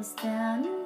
Was down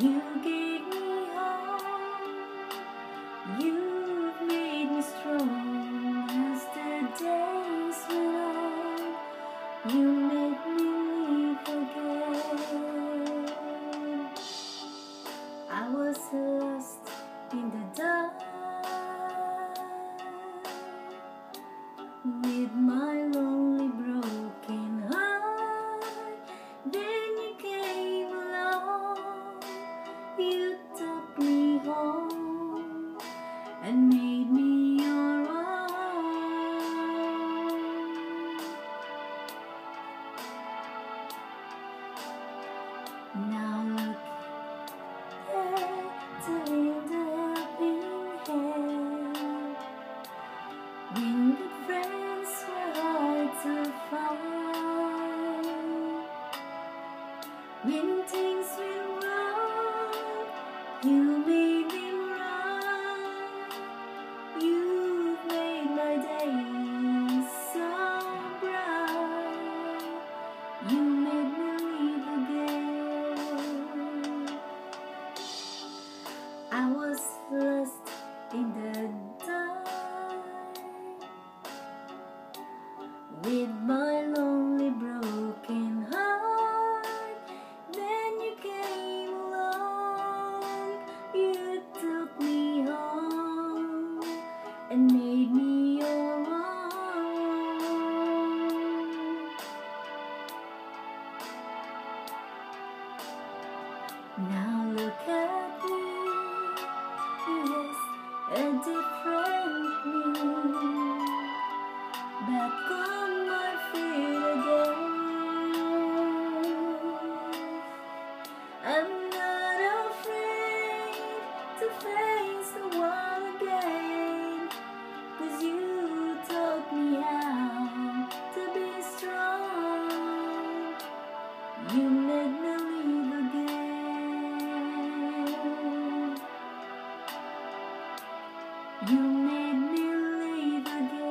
You gave you made back on my feet again. I'm not afraid to face the world again. Cause you taught me how to be strong. You made me leave again. You made me leave again.